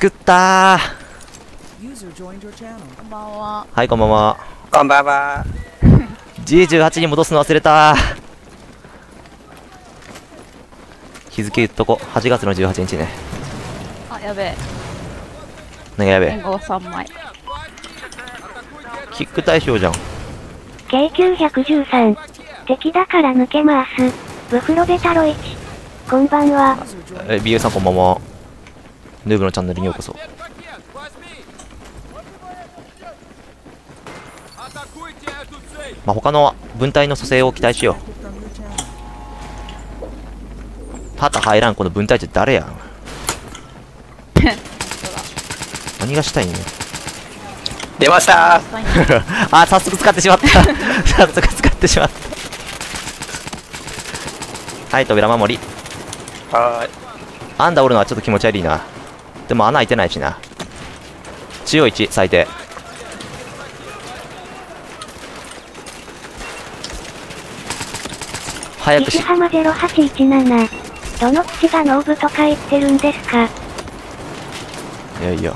くった.こんばんは。はいこんばんは。こんばんは。G18 に戻すの忘れた。日付言っとこ。8月の18日ね。あ、やべえ。何がやべえ？援護3枚。キック対象じゃん。K913 敵だから抜けます。ブフロベタロイチ。こんばんは。え BU さんこんばんはヌーブのチャンネルにようこそ。まあ他の分隊の蘇生を期待しよ.う。旗入らんこの分隊って誰やん。何がしたいんよ出ました。あ早速使ってしまった。早速使ってしまった。はい扉守り。はーい。アンダーおるのはちょっと気持ち悪いなでも穴開いてないしな。強い1最低。早くし。石浜0817どの口がノーブとか言ってるんですか？いやいや。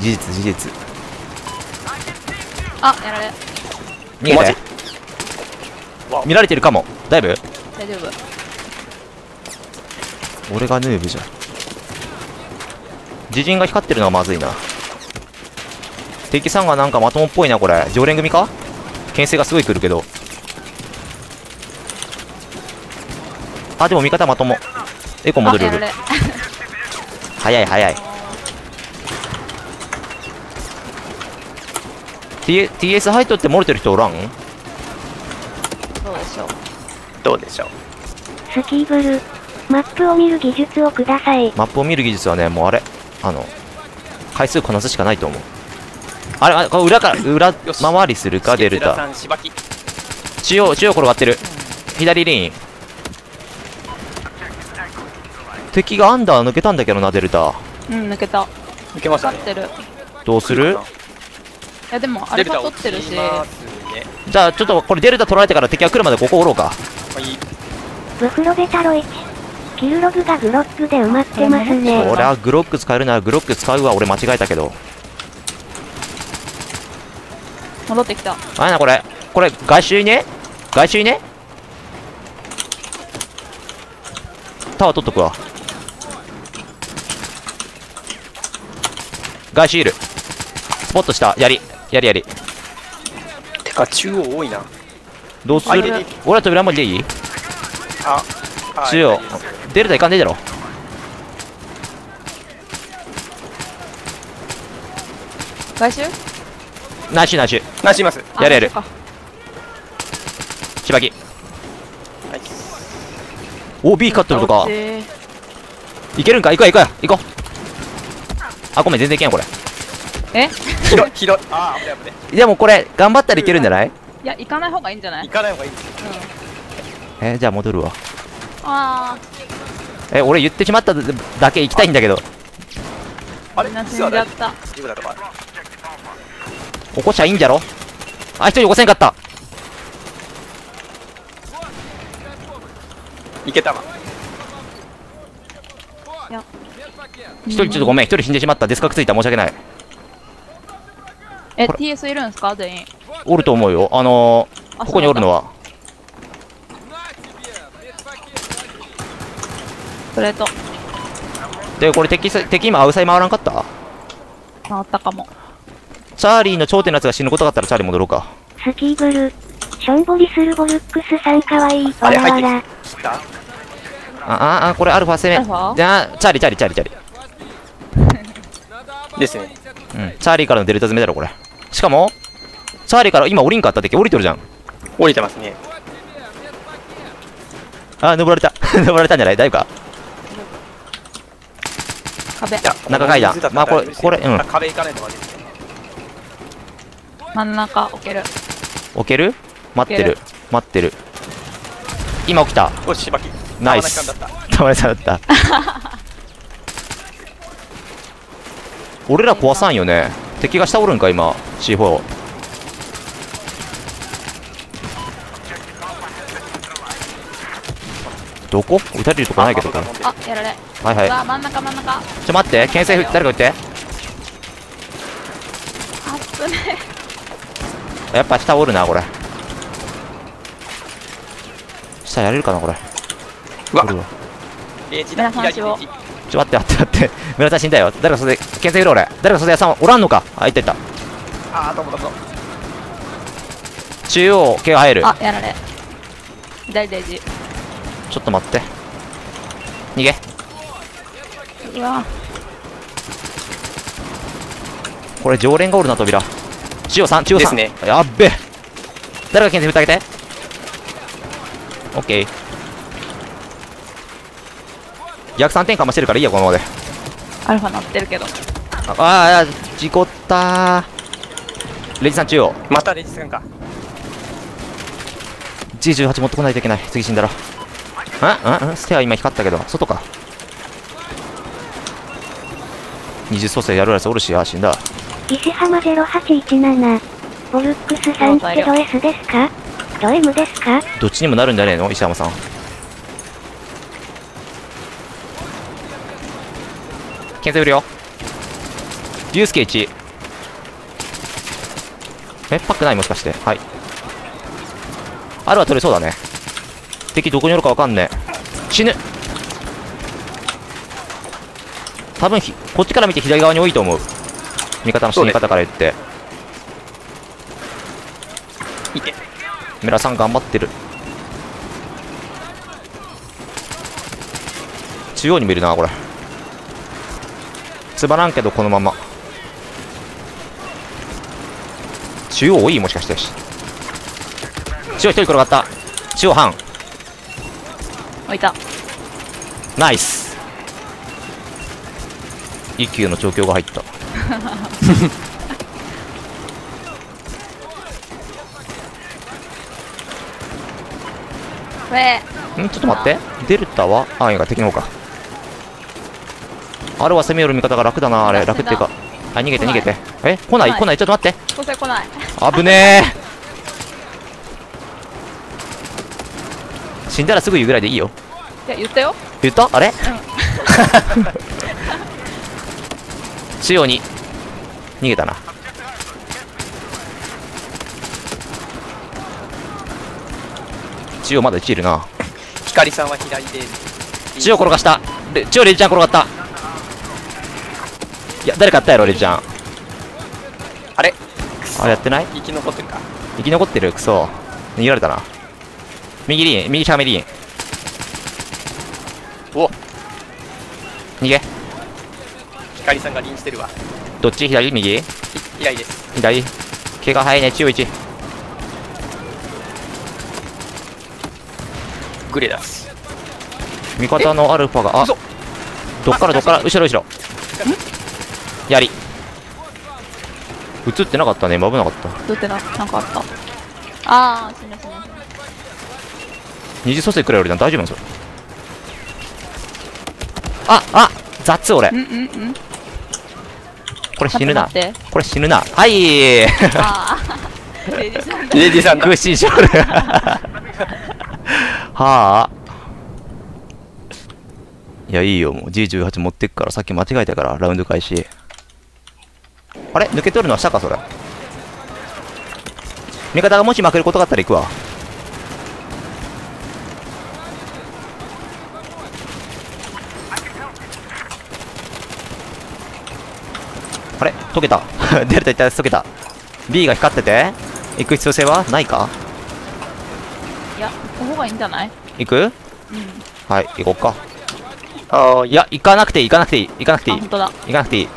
事実事実。あ、やられ。逃げて。見られてるかも。だいぶ？大丈夫。俺がヌーブじゃ。ん自陣が光ってるのはまずいな。敵さんがなんかまともっぽいなこれ。常連組か？牽制がすごい来るけど。あでも味方まとも。エコ戻あ、る。早い早い。T TS 入っとって漏れてる人おらん？どうでしょう。どうでしょう。スキーブルマップを見る技術をください。マップを見る技術はねもうあれ。あの回数こなすしかないと思う。あれあこれ裏から裏回りするか？デルタ。中央中央転がってる。左レーン。敵がアンダー抜けたんだけどなデルタ。うん、抜けた。抜けましたね。勝ってる。いどうする？や、でも、アルファ取ってるし。ね。じゃあちょっとこれデルタ取られてから敵が来るまでここおろうか。はい。ブフロベタロイチキルログがグロックで埋まってますね。俺はグロック使えるならグロック使うわ俺間違えたけど。戻ってきた。あれなこれ？これ外周ね外周ねタワー取っとくわ。外周いる。スポットした。やりやりやりてか中央多いな。どうする？俺は扉守りでいい？あはい中央大丈夫ですデルタいかんでえだろ。外周ナシュナシュなしますあやれやれ。そうか。しばき。はい。お B カットるとか。い。けるんか？行こう行こう行こう。あごめん全然いけんこれ。え？広い広い。ああ危ない危ない。でもこれ頑張ったらいけるんじゃない？いや、行かない方がいいんじゃない？行かない方がいいです。えーじゃあ戻るわあえ俺言ってしまっただけ行きたいんだけど。あー、みんな死んじゃった。起こしゃいいんじゃろ？あ一人起こせんかった。いけたわ。一人ちょっとごめん。一人死んでしまった。デスカクついた申し訳ない。え、TS いるんすか？全員。おると思うよ。あのー、あここにおるの。はそうだプレート。でこれ敵さ敵今アウサイ回らんかった？回ったかも。チャーリーの頂点のやつが死ぬことがあったらチャーリー戻ろうか。スキーブルしょんぼりするボルックスさんかわいい。わあれ入ってらわらきた？あああこれアルファ攻め。じゃあチャーリーチャーリーチャーリー。チャーリ ですね。ーうん。チャーリーからのデルタ詰めだろこれ。しかもチャーリーから今降りんかった敵降りてるじゃん。降りてますね。あー登られた。登られたんじゃない？大丈夫か壁。い。や中階段。まあこれこれうん。あ壁行かないのがです。ね真ん中置ける。置ける？待ってる。置待ってる。今起きた。おししばきナイス。たた。まりさんだった。俺ら壊さんよね。敵が下おるんか今。C4 どどこ？撃たれるとこないけどあ、やられ。はいうはわ、真ん中真ん中。あいちょ待って。牽制誰か撃って。っぶね。やっぱ下おるなこれ。下やれるかなこれ。うわ。おるわ。レージだちょ待って待って待って。村田死んだよ。誰かそれで牽制いる俺。誰かそれでさんおらんのか。あいったいった。あーどうもどうも。中央毛が入る。あ、やられ。左レジ。ちょっと待って。逃げうわ、これ常連がおるな扉。中央3中央3ですね。やっべ。誰が牽制振ってあげて？オッケー。逆3点かましてるからいいやこのままで。アルファ乗ってるけど。ああー事故ったー。レジさん中央。またレジさんか。G18 持ってこないといけない。次死んだら。んんんステア今光ったけど。外か二次蘇生やるやつおるしあ死んだ。石浜0817。ボルックスさんってド S ですか？ド M ですか？どっちにもなるんじゃねえの？石山さん。牽制振るよ。竜介1えパックない？もしかして。はい。あるは取れそうだね。敵どこにおるかわかんねえ。死ぬ多分ひこっちから見て左側に多いと思う。味方の死に方から言って。いて村さん頑張ってる。中央にもいるなこれ。つばらんけどこのまま。中央多い？もしかして。中央一人転がった。中央半。置いた。ナイス一級の調教が入った。上。ん？ちょっと待って。デルタは？あいいか敵の方か。あれは攻め寄る味方が楽だなあれ。楽っていうか。あ逃げて逃げて。え？来ない？来ない。来ない？ちょっと待って。来ない。危ねえ。死んだらすぐ言うぐらいでいいよ。いや、言ったよ。言った？あれ？中 央に逃げたな。中央まだ1いるな。光さんは左で。中央転がした。レ中央レジちゃん転がった。いや誰かやったやろレジちゃん。あれ？あれやってない？生き残ってるか。生き残ってる？クソ。逃げられたな。右リーン右しゃがみリーン。お。逃げ光さんがリンしてるわ。どっち？左？右？ひ左です。左？毛が早いね。中央1グレダス味方のアルファがあ嘘。どっからどっから？後ろ後ろ。やり。映ってなかったね。今危なかった。どうってな、なんかあった。あー、死ぬ死ぬ。二次蘇生くらいよりな大丈夫なんですよ。ああ雑俺。うんうんうん。これ死ぬな。これ死ぬな。はい。あー。レジさん はあ。いやいいよ。もう G18 持ってっからさっき間違えたからラウンド開始。あれ？抜け取るのは下かそれ。味方がもし負けることがあったら行くわあれ？溶けた。デルタ一体溶けた。B が光ってて。行く必要性はないか？いや、行った方がいいんじゃない？行く？うん。はい行こうか。ああいや行かなくていい行かなくていい行かなくていあ、い本当だ。行かなくていい。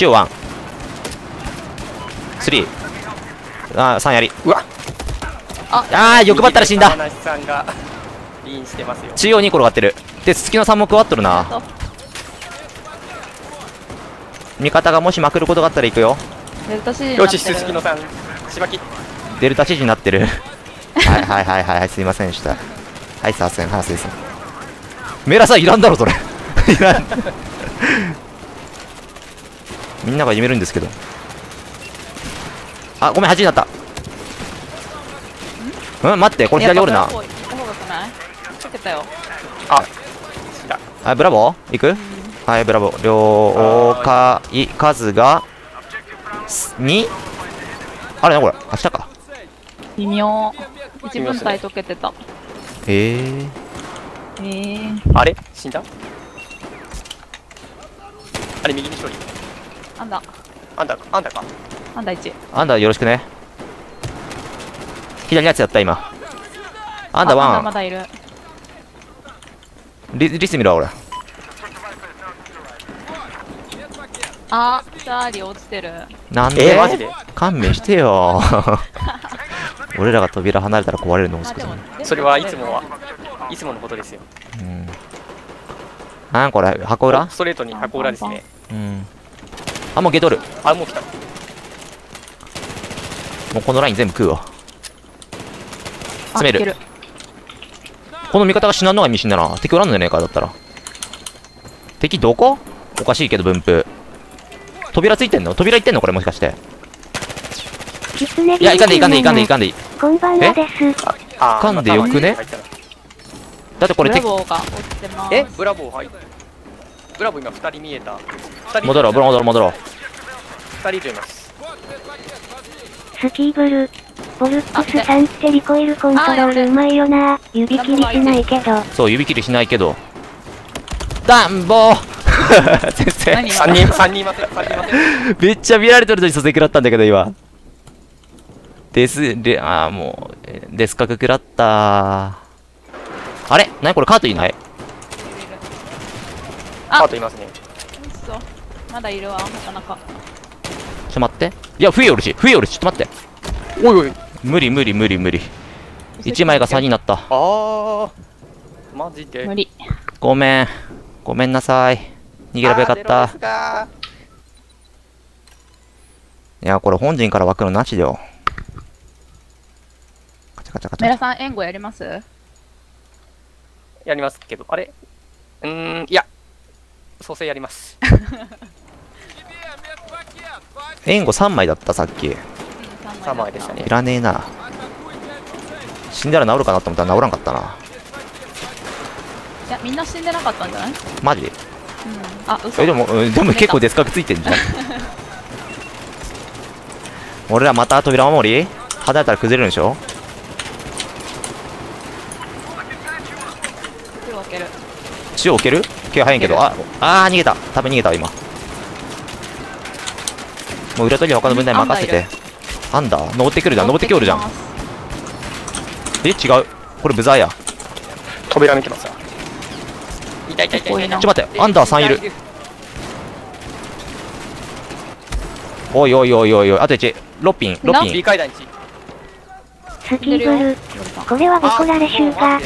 塩1 3あ3やり。うわ。あ。ー欲張ったら死んだ。中央に転がってる。で月の3も加わっとるな。と味方がもしまくることがあったら行くよ。デルタなよしばき。デルタ指示になってる。はいはいはいはいはいすいませんでした。はいすいませんはいすいませんメラさんいらんだろそれ。いらんみんながいめるんですけど。あごめん8になった。うん待ってこれ左おるな。やっぱブラボー行った方がよくない？かけたよ。知らはいブラボー？行く？はいブラボー了解数が2あれなこれ明日か微妙。一分体溶けてた。へええー。あれ？死んだ？あれ右に？一人あんだ。あんたあんたか？あんだ1。アンダーよろしくね左のやつやった今アンダーあワンまだいる。リリス見ろ俺あ、チャーリー落ちてる。なんで、えーマジで？勘弁してよ。俺らが扉離れたら壊れるのもあ、少し。でも、それはいつもはいつものことですよ。うん。なんこれ？箱裏？ストレートに箱裏ですね。うん。あもうゲトる。あもう来た。もうこのライン全部食うわ。あ詰める。この味方が死なんのが意味深だな。敵おらんのじゃねえかだったら。敵どこ？おかしいけど分布扉ついてんの？扉いってんの？これもしかして。いやいかんでいいいかんでいいいかんでいい。いかんでいいこんばんはです。あ噛んでよくねだってこれ敵ブラボーが落ちてます。え？ブラボーはいブラボー今2人見えた。2人戻ろう戻ろう戻ろう2人といます。スキーブル。ボルックスさんってリコイルコントロール。うまいよな。指切りしないけど。そう指切りしないけど。ダンボー先生何3人3人いません3人いませんめっちゃ見られてるのに蘇生食らったんだけど今。ですであーもうえーデスカク食らった。あれ？何これ？カートいない？あ。カートいますね。そう。まだいるわ、なかなか。ちょっと待って。いや冬おるし。冬おるし。ちょっと待って。おいおい。無理無理無理無理。1枚が3になった。あー。マジで。無理。ごめん。ごめんなさい逃げればよかった。いやこれ本陣から湧くのなしだよ。カチャカチャカチャメラさん、援護やります？やりますけどあれ？うーんいや。蘇生やります。援護3枚だったさっき。い3枚でしたね。らねえな。死んだら治るかなと思ったら治らんかったな。いや、みんな死んでなかったんじゃない？うん。マジ？であ、嘘。えでも、うん、でも結構デスカクついてんじゃん。俺らまた扉守り？離れたら崩れるんでしょ？手を開ける。血を置ける？気が早いんけど。ああー逃げた。多分逃げたわ今。もう裏取りは他の分隊に任せて。アンダー登ってくるじゃん。登ってきおるじゃん。え違う。これブザーや。扉見てますわ痛い痛い痛い痛いちょっと待ってアンダーさんいる。おいおいおいおいおいあと1ロッピンロッピ B ン階段1スキーブル。これはボコられ集が。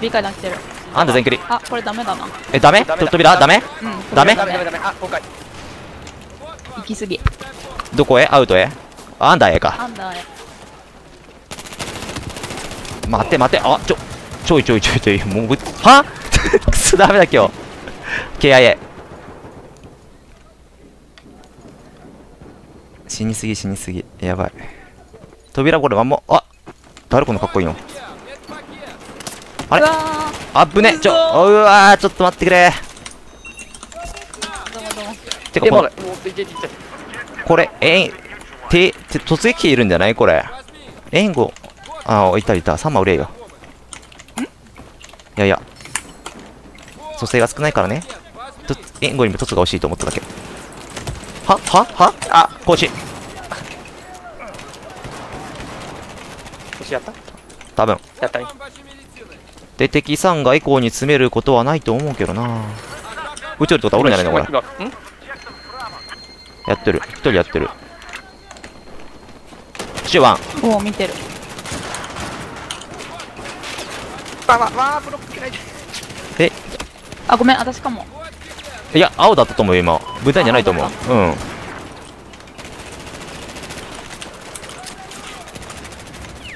B 階段来てる。アンダー全クリ。あ、これダメだな。えダメ？扉ダメ。うん。ダメ？ダメダメダメあ今回。行き過ぎ。どこへ？アウトへ？あアンダーへか。アンダーへ。待って待って。あちょちょいちょいちょいちょい。もうぶは？くそダメだ今日。KIA 死にすぎ死にすぎ。やばい。扉これワンもあ誰このかっこいいの？あれ？あっぶねちょうわーちょっと待ってくれ。てかこのだもうい。けいけいけこれえんてて突撃機いるんじゃない？これ。援護あいたいた。3枚売れよ。いやいや蘇生が少ないからね。と援護にも凸が欲しいと思っただけ。は？は？は？あ講師星やった？多分。やったね。で敵さんがエコーに詰めることはないと思うけどな。宇宙とかおるんじゃないの？これ。やってる。一人やってる。シュワン。おお、見てる。わわわブロックないであ、ごめん、私かも。いや青だったと思うよ今。舞台じゃないと思う。うん。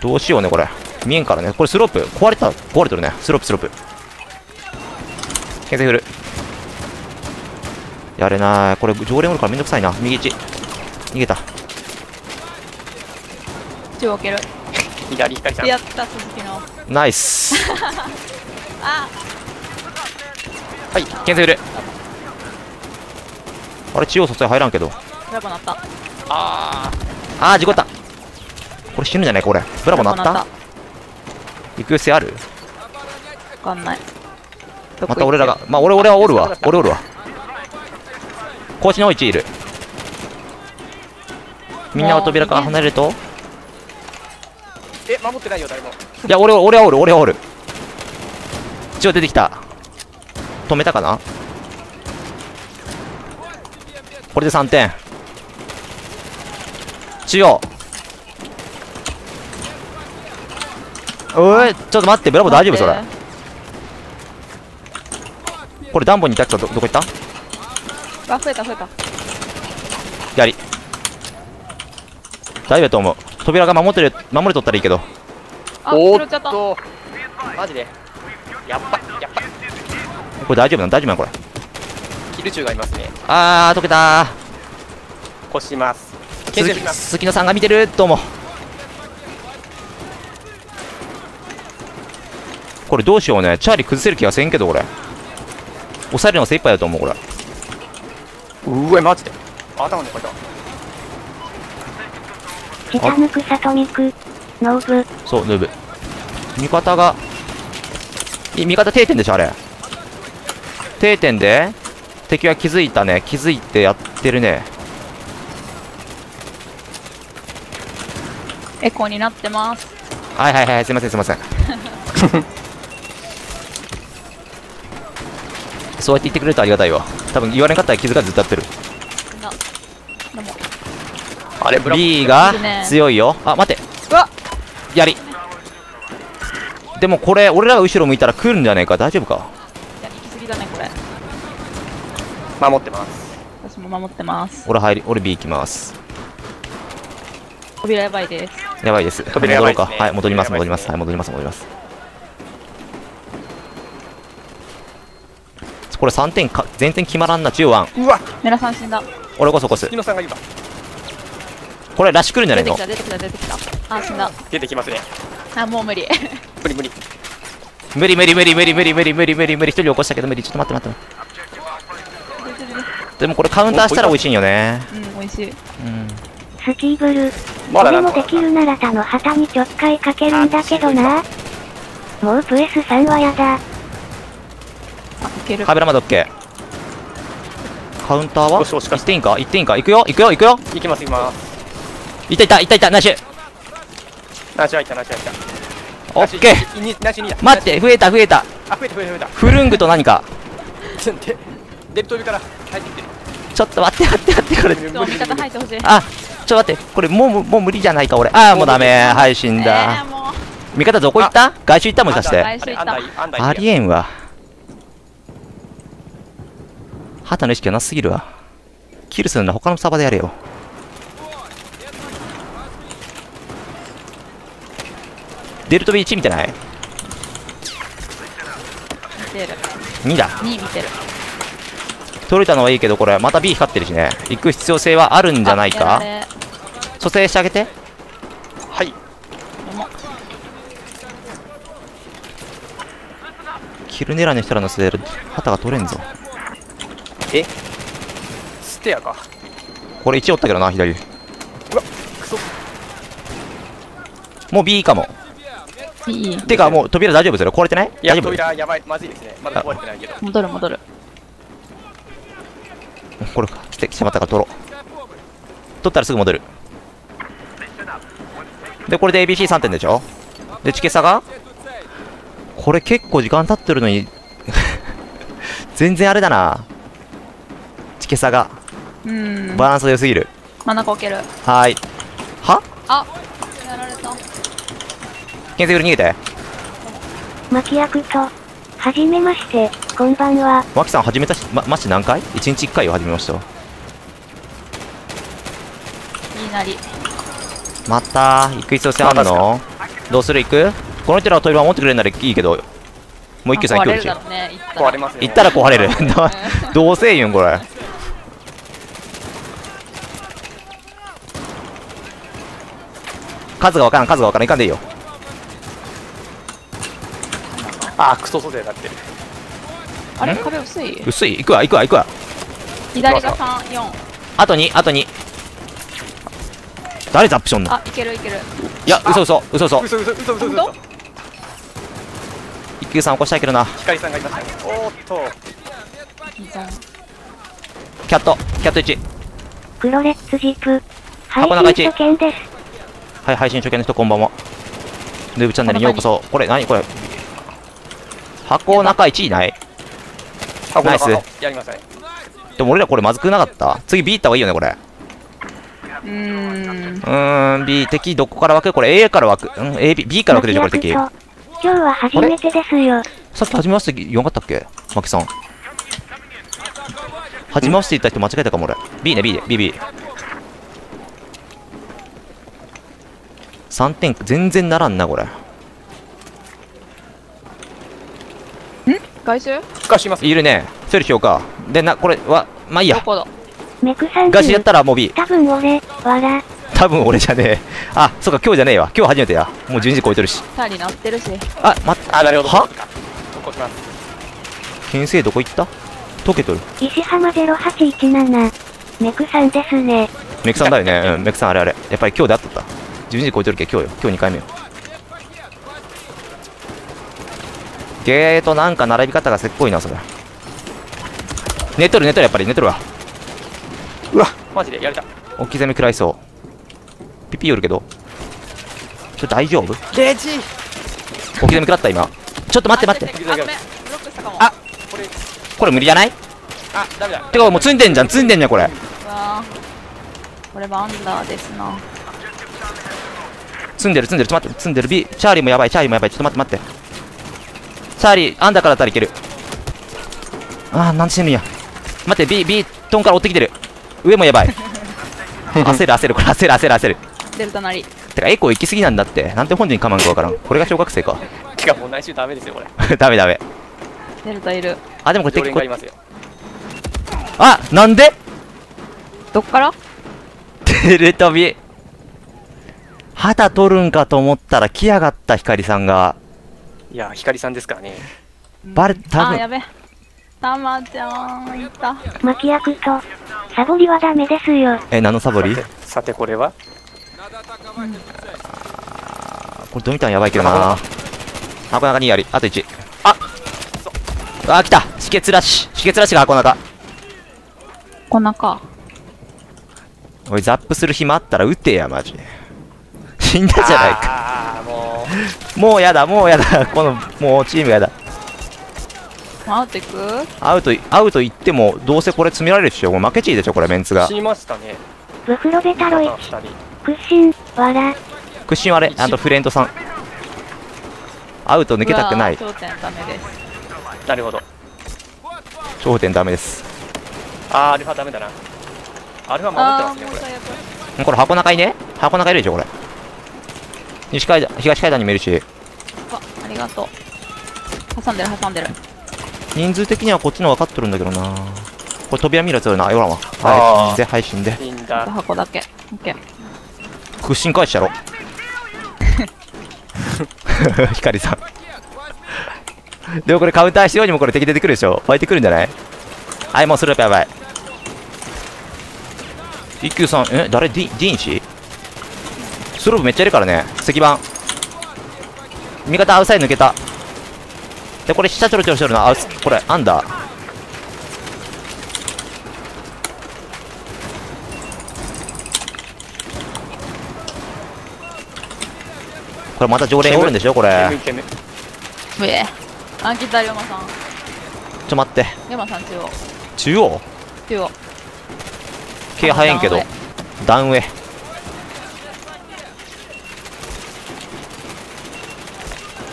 どうしようねこれ。見えんからね。これスロープ。壊れた。壊れてるね。スロープスロープ。牽制振る。やれないこれ常連おるからめんどくさいな。右位置。逃げた。手を開ける。左光さんやった鈴木の。ナイス。あ はい。牽制振る。あれ中央卒業入らんけど。ブラボーなった。ああー事故った。これ死ぬんじゃないこれ。ブラボーなった？行く性ある？わかんない。また俺らがまあ俺俺はおるわ。俺おるわコーチの位置いる。みんなは扉から離れると？ーえ守ってないよ誰も。いや俺俺はおる俺はおる。一応出てきた止めたかな？これで3点。中央。おいちょっと待ってブラボー大丈夫？それ。これダンボにいた人どどこ行った？あ増えた増えた。やり。大丈夫だと思う。扉が守ってる守れとったらいいけど。あおっちゃった。と。マジで。やっぱやっぱこれ大丈夫なの？大丈夫なのこれ？キル中がいますね。あー溶けた。越します。ー牽制します。鈴木野さんが見てる。どうも。これどうしようね。チャーリー崩せる気がせんけどこれ。抑えるのが精一杯だと思うこれ。うわマジで。頭にこれたチタヌクサトミク。ノーブ。そうヌーブ。味方がい味方定点でしょあれ定点で敵は気づいたね。気づいてやってるね。エコーになってます。はいはいはいすいませんすいません。そうやって言ってくれるとありがたいわ。多分言われんかったら気づかずずっとやってるあれブラボー B が強いよ。あ待って。うわ。やり。でもこれ俺らが後ろ向いたら来るんじゃないか。大丈夫か？守ってます。私も守ってます。俺入り俺 B 行きます。扉やばいです。やばいです。扉やばいですね。戻ろうか。はい戻ります戻ります。はい戻ります戻ります。これ3点か全然決まらんな中央うわ。メラさん死んだ。俺こそこすさんが今。これラッシュ来るんじゃな出いの？てきた出てきた出てきた。あ死んだ。出てきますね。あもう無理。無理無理。無理無理無理無理無理無理無理無理無理一人起こしたけど無理。ちょっと待って待ってでもこれカウンターしたら美味しいんよね。うん美味しい。うんスキーブル。まだ俺もできるなら他の旗にちょっかいかけるんだけどな。もうプレス3はやだ。あいける。カメラまで OK カウンターは？よしていいんか？行っていいんか？行くよ？行くよ？行くよ？行きます行きます。いったいったいったいった。ナイス。ナチュライたナチュライた。オッケー。待って増えた増えた。あ増えた増えた増えた。フルングと何かデルトビから入ってきて。るちょっと待って待って待ってこれ。ちょっと味方入ってほしい。あちょっと待って。これもうもう無理じゃないか俺。ああもうダメ。はい死んえだ味方どこ行った？外周行った？もしかして。ありえんわ。旗の意識がなすぎるわ。キルするのは他のサバでやれよ。デルトビ1見てない？見てる ?2 だ。2見てる取れたのはいいけどこれまた B 光ってるしね。行く必要性はあるんじゃないか？蘇生してあげて。はい。キルネラにしたらのせる旗が取れんぞ。え？ステアか。これ1おったけどな左。うわクソ。もう B かも。いいてかもう扉大丈夫それ壊れてない？いや大丈夫？扉やばい。まずいですね。まだ壊れてないけど。戻る戻るこれ来て来てまったから取ろう。取ったらすぐ戻る。でこれで ABC3 点でしょ？でチケサが？これ結構時間経ってるのに 全然あれだな。チケサが。うん。バランスが良すぎる。真ん中置ける。はーい。は？あやられた。ケンセグル逃げて。巻役と。はじめまして、こんばんは。脇さん始めたしまマジ何回 ?1 日1回を始めました。わいいなり。また行く必要性あるの？どうする？行く？この人らはトイレ守ってくれるならいいけどもう一休さん行くよし壊れるだろうね行ったら。壊れますね。行ったら壊れる。どうせ言うんこれ。数がわからん数がわからん。いかんでいいよあークソ蘇生だって。あれ？ん？壁薄い？薄い？行くわ行くわ行くわ。左が34あと2あと2誰ザップしょんの？あいけるいける。いや嘘嘘嘘嘘。嘘嘘嘘嘘嘘。本一休さん起こしたいけどな。光さんがいましたね。おーっと。キャットキャット1黒レッツジープ。配信初見です。はい配信初見の人こんばんは。ヌーブチャンネルにようこそ。これ何？これ箱中1いない？ナイス。やりましたね。でも俺らこれまずくなかった。次 B 行った方がいいよねこれ。うーん。うーん B 敵どこから湧く？これ A から湧く。うん A B, B から湧くでしょこれ敵。今日は初めてですよ。さっき初めまして言わんかったっけ？マキさん。初めまして言った人間違えたかも俺。B ね B で BB 3点全然ならんなこれ外周？がします。いるね。セルしようか。でなこれはまあいいや。どこだ？メクさんガチやったらもう B 多分俺、わら。多分俺じゃねえ。あそうか今日じゃねえわ。今日初めてや。もう12時超えてるし。タイになってるし。あ待ってあなるほど。は？投稿します？牽制どこ行った？溶けとる。石浜0817。メクさんですね。メクさんだよね。うんメクさんあれあれ。やっぱり今日で会っとった。12時超えてるけ今日よ。今日2回目よゲートなんか並び方がせっこいなそれ。寝とる寝とるやっぱり。寝とるわ。うわ。マジでやれた。大き攻め食らいそう。ピピ寄るけど。ちょっと大丈夫？レジ。大き攻め食らった今。ちょっと待って待って。あこれこれ無理じゃない？あダメだ。てかもう積んでんじゃん。積んでんじゃんこれ。これはアンダーですな。積んでる積んでる。ちょっと待って積んでる。B チャーリーもやばいチャーリーもやばい。ちょっと待って待ってチャーリーアンダーからだったらいける。あーなんてしてんのや。待って B B トンから追ってきてる。上もやばい。焦る焦るこれ焦る焦る焦る。デルタなり。てかエコー行き過ぎなんだって。なんて本人かまんかわからん。これが小学生か。てかもう内緒ダメですよこれ。ダメダメ。デルタいる。あでもこれ常敵こ連がいますよ。あなんで？どっから？テレ飛び旗取るんかと思ったら来やがった光さんがいや光さんですからね。バレ多分。あやべ。たまちゃん。いたマキアクト。サボりはダメですよ。え何のサボり？さてさてこれは？これドミタンやばいけどな。箱中にやりあと1ああ来た。止血ラッシュ。止血ラッシュが箱中。こんなか。おいザップする暇あったら撃てやマジ死んだじゃないかももうやだもうやだ。このもうチームやだ。回っていく？アウトアウト行ってもどうせこれ詰められるっしょ。もう負けちいでしょこれメンツが。う死にましたね。ブフロベタロイ。2人。屈伸、わら。クッションあれあとフレントさん。アウト抜けたくない。頂点ダメです。なるほど。頂点ダメです。あーアルファダメだな。アルファ守ってあますねこれ。これ箱中にね？箱中いるでしょこれ西階段東階段にもいるし。うわありがとう。挟んでる挟んでる。人数的にはこっちの方が勝っとるんだけどな。これ扉見るやつあるな。よらんわ。はい。死んで。はい死んで箱だけ。オッケー。屈伸返してやろ。光さん。でもこれカウンターしようにもこれ敵出てくるでしょ。湧いてくるんじゃない？はいもうスループやばい。一休さんえ誰？ディディーン氏？スロープめっちゃいるからね。石板。味方アウサイド抜けた。でこれ下ちょろちょろしてるな。アウスこれアンダー。これまた常連おるんでしょ？これ。うえあ来た龍馬さん。ちょ待って。龍馬さん中央。中央？中央。毛早いんけど。ダウンダウン上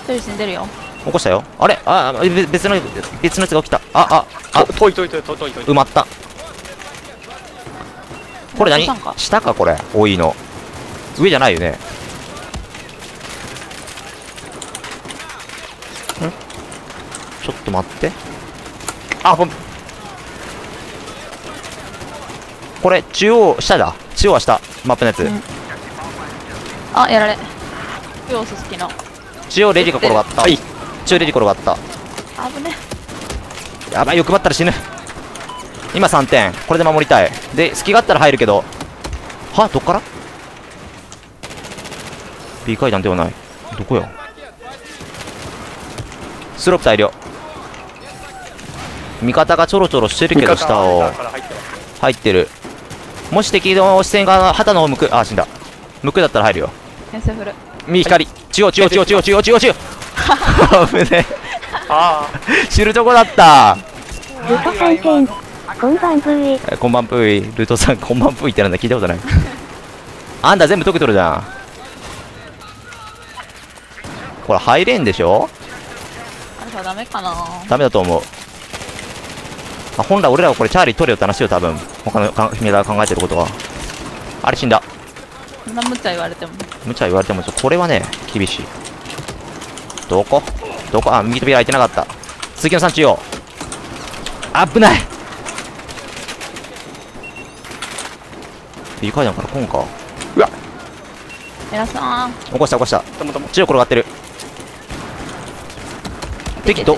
一人死んでるよ。起こしたよ。あれ？ああべ別の別のやつが起きた。あああ。と遠い遠い遠い遠い遠い埋まったこれ何下か下かこれ多いの上じゃないよねんちょっと待ってあほんこれ中央下だ中央は下マップのやつ、うんあやられ中央すすきの中央レジが転がった。はい。ちょいレジ転がった。あぶね。やばい欲張ったら死ぬ。今3点。これで守りたい。で隙があったら入るけど。は？どっから？B 階段ではない。どこよスロープ大量。味方がちょろちょろしてるけど下を。入ってる。もし敵の視線が旗の方向く。あ死んだ。向くだったら入るよ。右光中央中央中央中央中央中央中央危ねえ。あ知るとこだった。ルト3点。こんばんぶい。えこんばんぷいル。トさんこんばんぷいってなんだ聞いたことない。あんた全部解けとるじゃん。これ入れんでしょ？あれさダメかな。ダメだと思う。あ本来俺らはこれチャーリー取れよって話よ多分。他のか君らが考えてることは。あれ死んだ。そんな無茶言われても無茶言われてもちょこれはね厳しい。どこ？どこ？あ右扉開いてなかった。鈴木の山中央危ない！いい階段から来んか？皆さん起こした起こした。ともとも中央転がってる。敵ど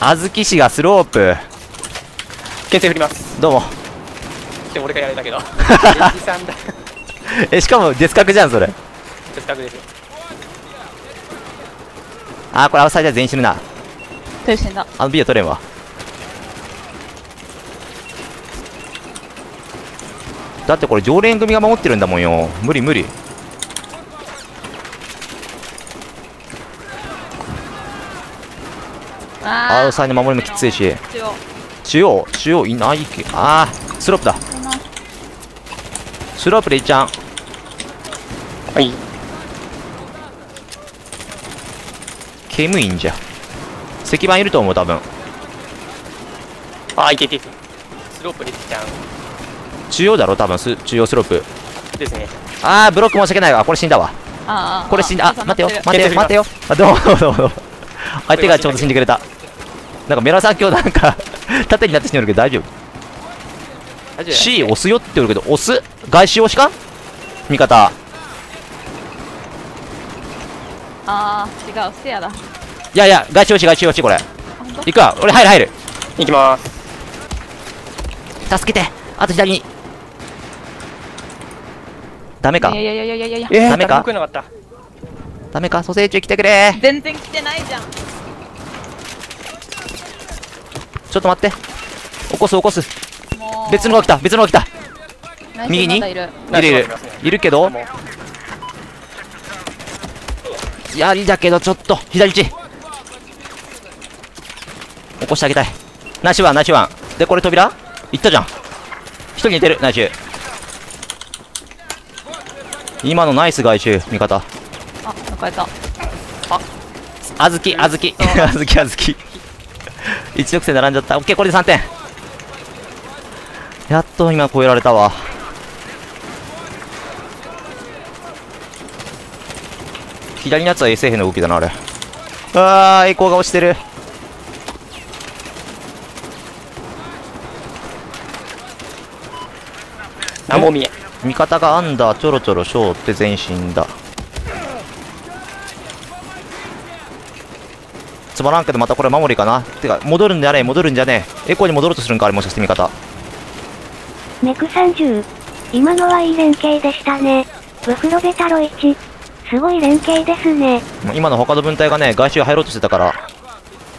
あずき市がスロープ。牽制振ります。どうも。俺がやれたけどエジさんだ。えしかもデス角じゃんそれせっかくですよあーこれアウトサイダー全員死ぬな。と死んだ。あの B は取れんわ。だってこれ常連組が守ってるんだもんよ。無理無理。アあウトサイド守りもきついし。中央。中央？いないけ。あースロープだ。スロープでいっちゃん。はい刑務員じゃ。石板いると思う多分。あいていていて。スロープできちゃう中央だろ多分す中央スロープ。ですね。あーブロック申し訳ないわ。これ死んだわ。ああこれ死んだ。あ待てよ待てよ手待てよ。あどうもどうもどうも。相手がちょうど死んでくれた。なんかメラさん今日なんか 縦になって死んでるけど大丈夫。大丈夫 C 押すよって言うけど押す？外周押しか？味方ああ違うせやだ。いやいや外周押し外周押しこれ。行くわ。俺入る入る。行きます。助けて。あと左に。ダメか？いやいやいやいやいやいや。えダメか？誰も来なかった。ダメか？蘇生中来てくれ。全然来てないじゃん。ちょっと待って。起こす起こす。別のが来た別のが来た。右に？いるいるいるけどやりだけどちょっと左打ち。起こしてあげたい。ナイスワンナイスワン。でこれ扉？行ったじゃん。一人寝てるナイス。今のナイス外周味方。あ抜かれた。あ。ずきあずき。あずき あずき。一直線並んじゃった。オッケーこれで3点。やっと今超えられたわ左のやつは SF の動きだなあれ。あー栄光が落ちてる。あもう見え。味方がアンダーちょろちょろショーって全身だ。つまらんけどまたこれ守りかな。てか戻るんじゃねえ。戻るんじゃねえ。エコーに戻ろうとするんかあれもしかして味方。メク30。今のはいい連携でしたね。ブフロベタロ1。すごい連携ですね。今の他の分隊がね外周入ろうとしてたから。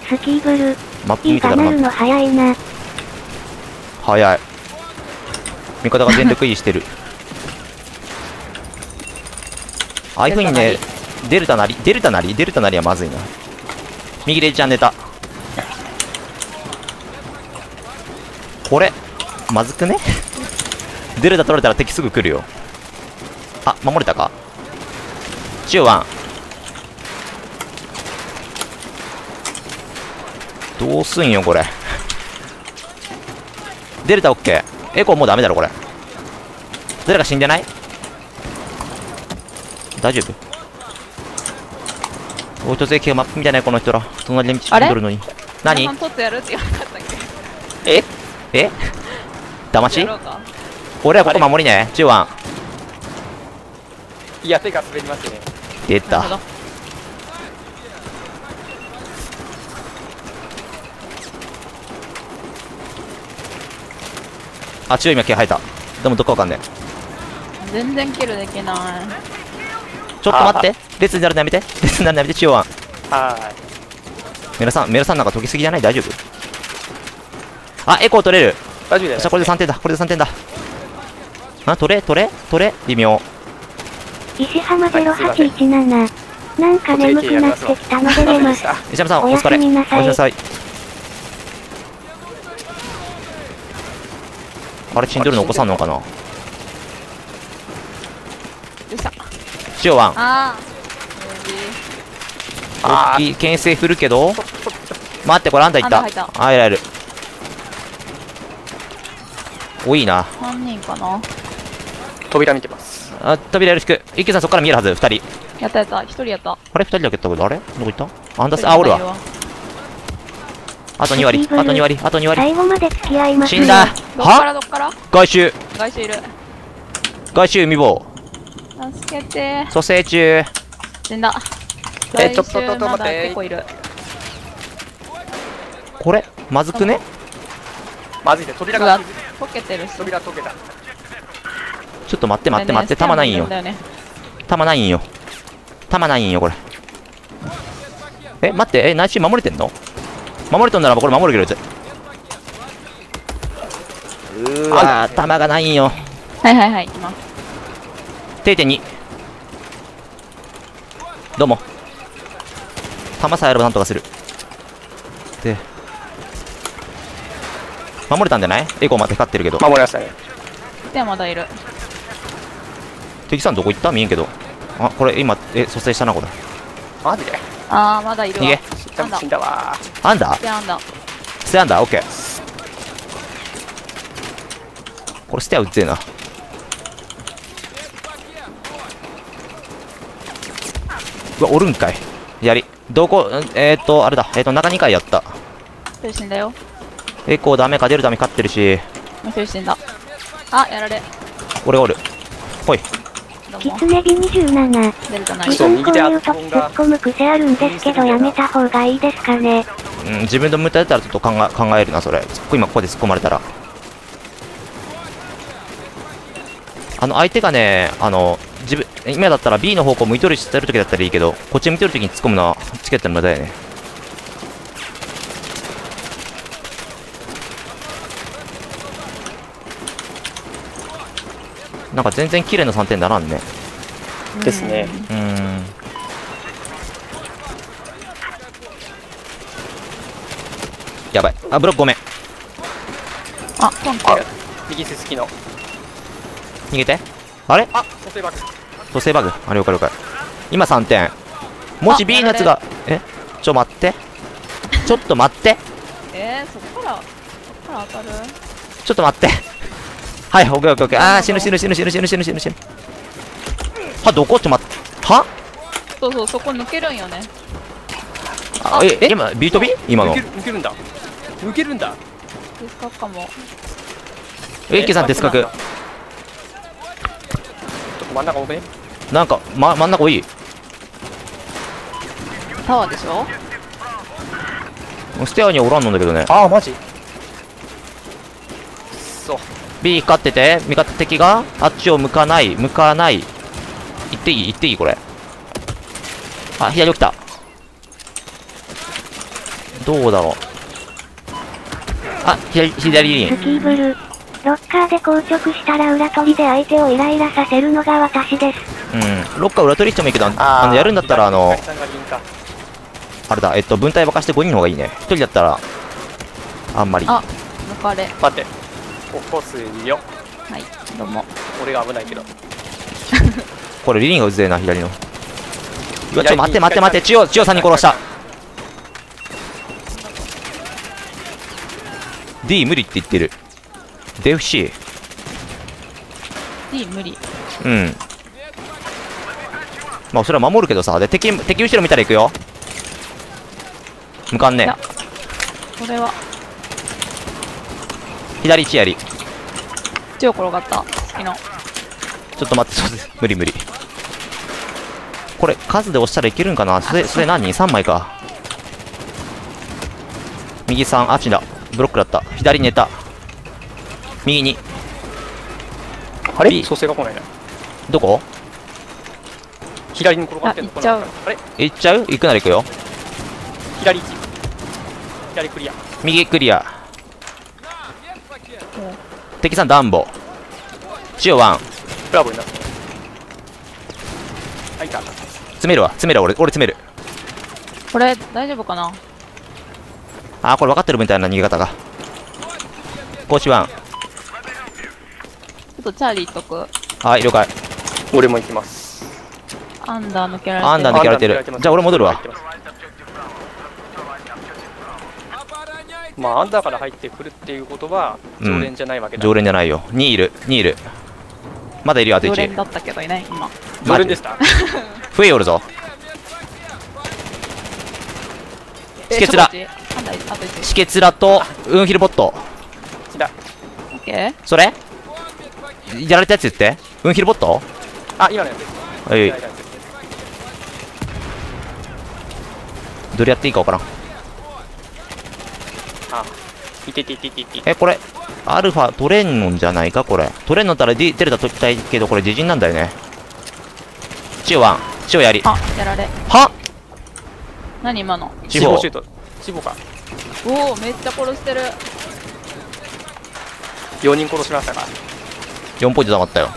スキーブル。マップ見てたらなるの早いな。早い。味方が全力維持してる。ああいうふうにねデルタなりデルタなり？デルタなりはまずいな。右レジちゃんネタ。これまずくね？デルタ取れたら敵すぐ来るよ。あ守れたか中ワンどうすんよこれ。デルタオッケーエコーもうダメだろこれ。誰か死んでない？大丈夫？オート税系マップみたいなこの人ら。隣で道あれ？進んどるのに何え？え？騙し？やろうか。俺はここ守りね。中ワンいや手が滑りますね出た。あ強い今毛生えた。でもどっかわかんない全然キルできない。ちょっと待って。列になるのやめて。列になるのやめて千代ワンはい。メラさんメラさんなんか解きすぎじゃない？大丈夫？あエコー取れる。大丈夫だよ、ね、これで3点だ。これで3点だ。あ取れ取れ取れ。微妙。石浜0817。なんか眠くなってきたので寝ます。石山さんお疲れすみなさい。おやすみなさい。あれ死んでるの起こさんのかな？よいしょ。中央湾ああ大きい牽制振るけど？待ってこれあんたいった。ああいらいる。おいいな。あ、何人かな？扉見てます。あ扉よろしく。池さんそこから見えるはず。2人。やったやった。一人やった。あれ2人だけやったけどあれ？どこ行った？あんたあおるわ。あと2割あと2割あと2割最後まで付き合います死んだ。どっかはらどっから？外周。外周いる。外周未亡助けて。蘇生中。死んだ。えちょっとちょっと待って。まだ結構いる。これ？まずくね？まずいね、扉が、溶けてるし。扉溶けた。ちょっと待って待って待って弾ないんよ。弾ないんよ。弾ないんよこれ。え待ってえ内周守れてんの？守れとんならばこれ守るけどうわー。弾がないんよ。はいはいはい、今。定点に。どうも。弾さえあればなんとかする。で。守れたんじゃない？エコーまで光ってるけど。守りましたね。ステアまだいる。敵さんどこ行った？見えんけど。あこれ今え蘇生したなこれ。マジで？あー、まだいるわ。逃げ。死んだ死んだ。わ。あんだ？ステアあんだ。ステアンダーオッケー。これステアうっぜえな。うわおるんかい。やりどこ？んえー、っとあれだ。えー、っと中2回やった。死んだよ。エコーダメか出るため勝ってるし。死んだ。あ、やられ。俺おる。ほい。キツネギ27。出るじゃない自。分こういう時突っ込む癖あるんですけどやめた方がいいですかね。うん、自分で無駄やったらちょっと考え考えるなそれ今ここで突っ込まれたらあの相手がねあの自分今だったら B の方向向いとるしてる時だったらいいけどこっち見てる時に突っ込むのはチケットの無駄だよねなんか全然綺麗な3点ならんね。ですね。うーん。やばい。あブロックごめん。あ、ポンってる。右すすきの。逃げて。あれ？あ、蘇生バグ。蘇生バグ。あ了解了解。今3点。もしあ B のやつがえ。ちょ待って。ちょっと待って。えー、そこから、そこから当たる？ちょっと待ってはいオッケーオッケーオッケー。あー死ぬ死ぬ死ぬ死ぬ死ぬ死ぬ死ぬ死ぬ。はどこちょっと待ってはそうそう、そこ抜けるんよね。あえ今 B 飛び今の。抜ける抜けるんだ。抜けるんだ。デスカかも。え池さん鉄角ちょっと真ん中多めなんか、ま、真ん中多い。タワーでしょ？ステアにはおらんのんだけどね。ああ、マジ？そう。B 勝ってて味方敵があっちを向かない向かない。行っていい？行っていい？これ。あ左起きた。どうだろう。あ左左リスン。キーブル。ロッカーで硬直したら裏取りで相手をイライラさせるのが私です。うん。ロッカー裏取りしてもいいけどあのやるんだったらあのあれだえっと分隊沸かして5人の方がいいね。1人だったらあんまり。あ抜かれ。待って。起こすよ。はい、どうも。俺が危ないけど。これリリンがうぜえな左の。うわちょ待って待って待って千代千代さんに殺した。D 無理って言ってる。デフ C D 無理。うん。まあそれは守るけどさ。で敵敵後ろ見たら行くよ。向かんねいやこれは、左1やり。血を転がった。好きの。ちょっと待ってそうです。無理無理。これ数で押したらいけるんかな？それそれ何 ?3 枚か。右3あっちだ。ブロックだった。左に寝た。右に。あれ？B 蘇生が来ないな。どこ？左に転がってんのあ行っちゃう。あれ？行っちゃう？行くなら行くよ。左1。左クリア。右クリア敵さんダンボ。中央ワン。ブラボーになった。あ、いた。詰めるわ。詰めるわ。俺俺詰める。これ大丈夫かな？あーこれ分かってるみたいな逃げ方が。コーチワン。ちょっとチャーリーとく。はい了解。俺も行きます。アンダー抜けられてアンダー抜けられてる。アンダー抜けられてます。じゃあ俺戻るわまあ、アンダーから入ってくるっていうことは、うん。常連じゃないわけだ。常連じゃないよ。2いる2いるまだいるよあと1常連だったけどいない今。常連でした。増えおるぞ。止血だ。えアンダーあと1止血ラとウンヒルボット。来た。オッケー。それ？やられたやつ言って。ウンヒルボット？あ、今のやつ。です。はいどれやっていいか分からん。あ、いててててて。えこれアルファ取れんのんじゃないか？これ。取れんのったらデデルタ取りたいけどこれ自陣なんだよね。チオワン。チオやり。あやられ。は？何今の？地方死亡シュート。か。おおめっちゃ殺してる。4人殺しましたか。4ポイント溜まったよ。ん？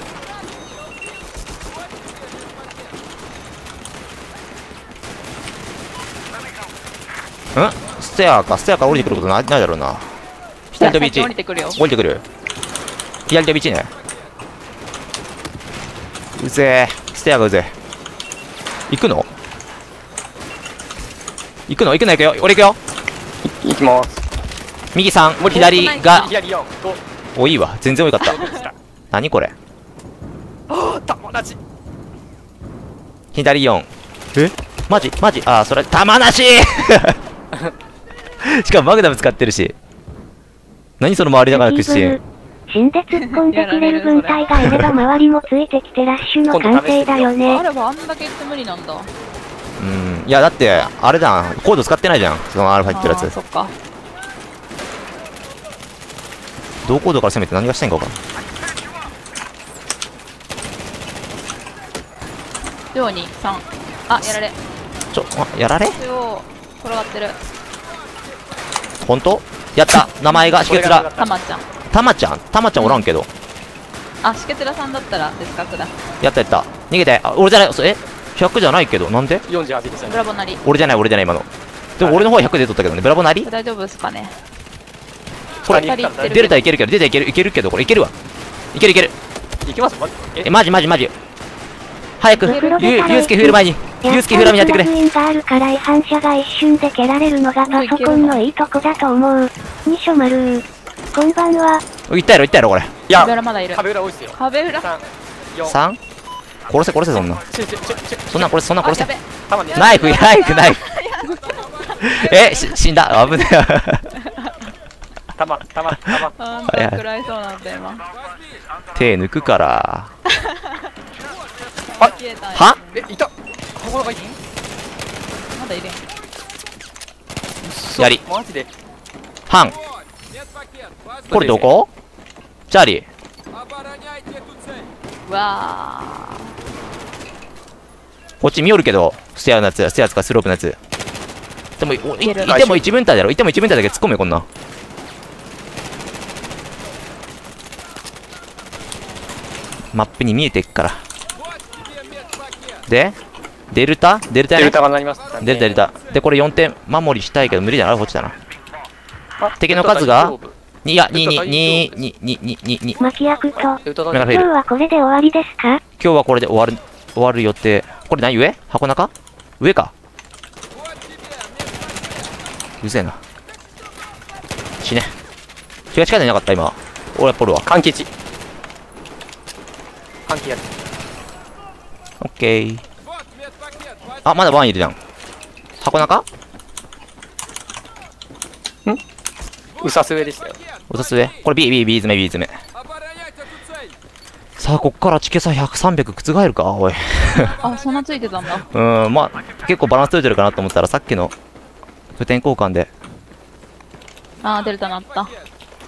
ステアか。ステアから降りてくることないないだろうな左飛び1降りてくるよ。降りてくる。左飛び1ね。うぜえ。ステアがうぜえ。行くの？行くの？行くの行くよ。俺行くよ。いきます。右3もう左が。左4と、おいいわ。全然多かった。何これ？あ、友達。左4え？マジ？マジ？あーそれ玉なし！しかもマグナム使ってるし何その周りだから屈伸死んで突っ込んでくれる軍隊がいれば周りもついてきてラッシュの完成だよあね。ればあんだけ言って無理なんだうん。いやだってあれだコード使ってないじゃん。そのアルファ入ってるやつ。そっか。同コードから攻めて何がしたいんか分か中央に3あやられ。んちょあやられ？中央転がってる。本当？やった。名前がしけつら。たまちゃん。たまちゃん？たまちゃんおらんけど。あしけつらさんだったら別格だやったやった。逃げて。あ俺じゃない。そえ？100じゃないけど。なんで？48ですよね。ブラボーなり俺じゃない俺じゃない今の。でも俺の方は100で取ったけどね。ブラボーなり大丈夫ですかね。これデルタいけるけど。デルタいけるいけるけどこれ。いけるわ。いけるいける。いきます？マジえ？えマジマジマジ早くゆゆうすけ振る前にゆうすけ振る前にやってくれ。があるから違反者が一瞬で蹴られるのがパソコンのいいとこだと思う。にしょまるこんばんは。言ったやろ言ったやろこれ。いや。壁、裏まだいる。壁裏多いっすよ。壁裏3、4、3殺せ殺せそんな。そんな殺せそんな殺せ。ナイフナイフナイフ。えし死んだ？危ねえ。たまたまたま。食らいそうなんだ今。手抜くから あは？えいた。ここがいいまだいるやん。やり。マジで。ハン。これどこ？チャーリー。うわこっち見よるけどステアのやつステアつかスロープのやつ。でもいおいても一分隊だろ。いても一分隊だけ突っ込めこんな。んマップに見えてっからでデルタ？デルタやね。デルタがなりましたねデルタデルタ。でこれ4点守りしたいけど無理じゃない？こっちだな。あ敵の数が？いやデルタ2 2 2 2 2 2 2巻き役と、今日はこれで終わりですか？今日はこれで終わる終わる予定。これ何？上？箱中？上か。うぜえな。死ね。気が近いのいなかった今。俺やっぱるわ夫関係値関係や。るオッケー。あまだワンいるじゃん。箱中？うさす上でしたよ。おさす上？これ B B B 詰め B 詰めさあこっからチケさ100300覆るか？おい。あそんなついてたんだ。うーんまあ結構バランス取れてるかなと思ったらさっきの拠点交換で。あーデルタなった。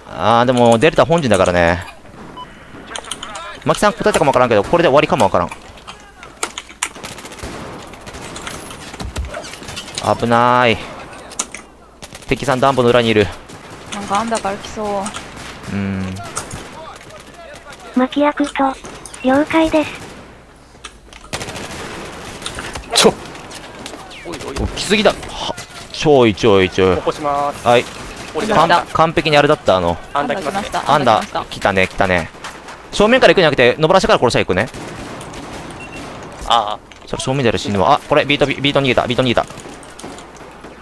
あーでもデルタ本陣だからね。マキさん答えたかもわからんけどこれで終わりかもわからん危ない。敵さんダンボの裏にいる。なんかアンダーから来そう。うーん。巻役と、了解です。ちょ。おいおいお来すぎだ。はちょいちょいちょい。起こします。はい。完完璧にあれだったあの。アンダー来ますねた。アンダ来た。ね来たね。正面から行くんじゃなくて登らしてから殺しゃ行くね。ああ。それ正面でやる死ぬわ。あこれビートビビート逃げたビート逃げた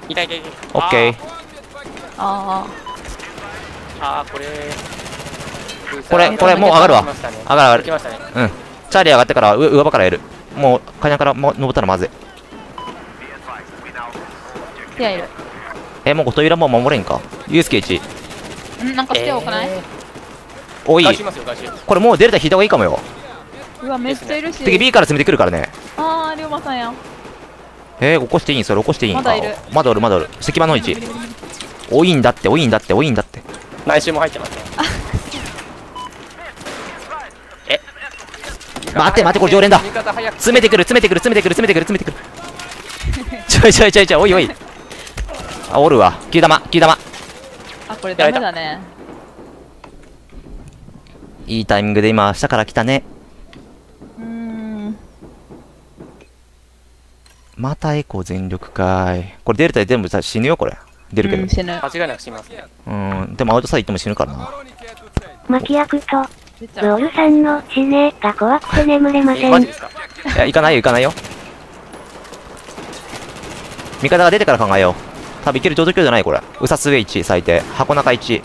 いたいたい。たオッケー。ああーこれ。これこれもう上がるわ。上がる上がる。来ましたね。チャーリー上がってから上上場からやる。もう階段からも登ったらまずい。あ。ティアいる。えもう扉もう守れんか？ユースケ1うん、なんかティア多くない、えおい。ー、ガシいこれもうデルタ引いた方がいいかもよ。うわ、めっちゃいるし。敵 B から攻めてくるからね。あー、龍馬さんやん。えー、起こしていい？んそれ起こしていい？んまだいる。あまだおるまだおる。石板の位置。多いんだって多いんだって多いんだって。内周も入ってますね。え？待って待ってこれ常連だ。詰めてくる詰めてくる詰めてくる詰めてくる詰めてくる。ちょいちょいちょいちょいおいおい。あおるわ。9玉9玉。あ、これダメだね。いいタイミングで今下から来たねうーん。またエコー全力かいこれデルタで全部さ死ぬよこれ。出るけど。うん、死ぬ。間違いなくしますねうんでもアウトサイド行っても死ぬからな。巻役と、出ちゃう。ウォルさんの死ねが怖くて眠れません。えマジで。すか？いや行かないよ行かないよ。味方が出てから考えよう。多分いける状況じゃないこれ。ウサス上1最低。箱中1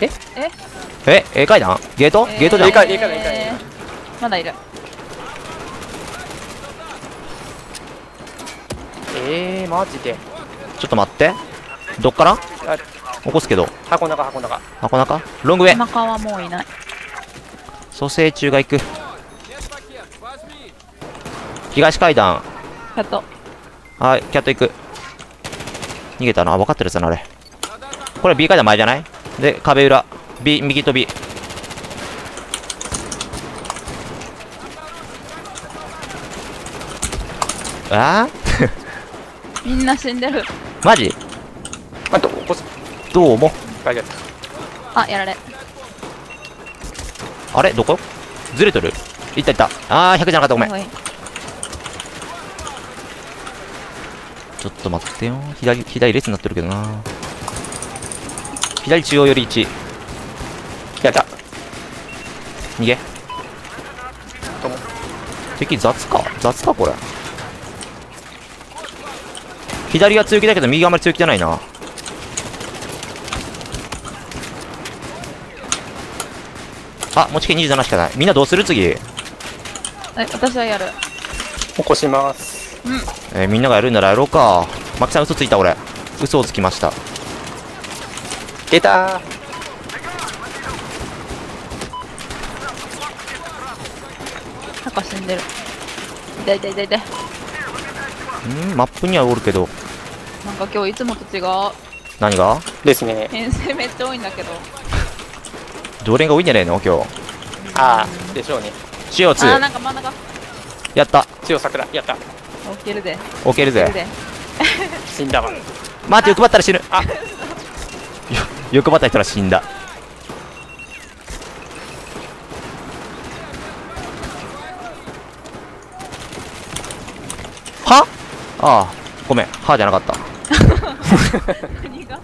え？え？え？え？階段？ゲート、ゲートじゃん？えー。かいいかいいかいえー。まだいる。えー、マジで。ちょっと待って。どっから？あ起こすけど。箱中箱中。箱中？ロング上お腹はもういない。蘇生中が行く。東階段キャット。はいキャット行く。逃げたな。分かってるやつだなあれ。これ B 階段前じゃない？で壁裏。B 右と B あみんな死んでる。ーマジ？あと起こす。どうもあ、やられ。あれ？どこ？ずれとる。いったいった。あー100じゃなかった。ごめん。ちょっと待ってよ。左左列になってるけどな。左中央より1やった。逃げ。敵雑か？雑かこれ左は強気だけど右はあんまり強気じゃないな。あ持ち家27しかないみんなどうする？次、ええ、私はやる。起こします。ーみんながやるんならやろうか。マキさん嘘ついた俺。嘘をつきました。出た。なんか死んでる。痛い痛い痛い痛い。うんマップにはおるけどなんか今日いつもと違う。何が？ーですね。編成めっちゃ多いんだけど。常連が多いんじゃねえの？今日。ああでしょうね。あー、CO2 なんか真ん中。やった。強桜やった。起きるで。OK るぜ。起きるで。死んだわ。待って欲張ったら死ぬ。あ。よ欲張った人ら死んだ。は？ああごめん。はじゃなかった何が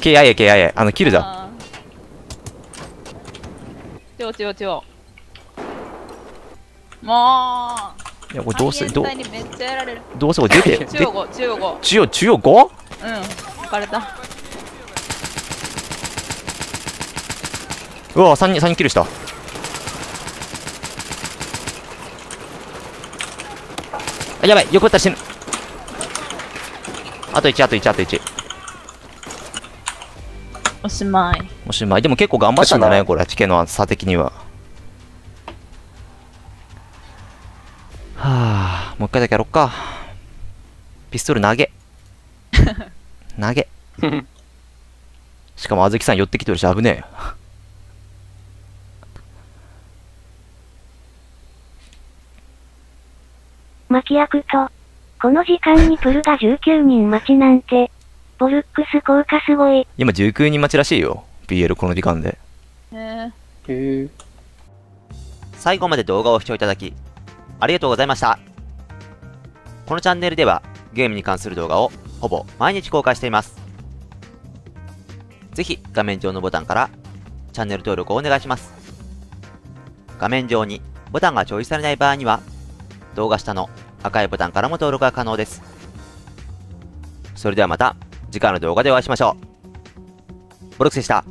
？KIA KIA あのキルだ。ちょちょちょ。もう。いやこれどうせどう？どうせこれ出てで中央5、中央5。中央中央 5? うん。バレた。うわ3人三人キルしたあやばい横ったら死ぬあと1あと1あと1おしまい。おしまい。でも結構頑張ったんだねこれチケの差的には。はあもう一回だけやろっか。ピストル投げ。投げ。しかもあずきさん寄ってきてるし危ねえ巻き役と。この時間にプルが19人待ちなんて。ボルックス効果すごい。今19人待ちらしいよ。BL この時間で。ねへえ。最後まで動画を視聴いただき、ありがとうございました。このチャンネルでは、ゲームに関する動画をほぼ毎日公開しています。ぜひ画面上のボタンからチャンネル登録をお願いします。画面上にボタンが表示されない場合には、動画下の赤いボタンからも登録が可能です。それではまた次回の動画でお会いしましょう。ボルクスでした。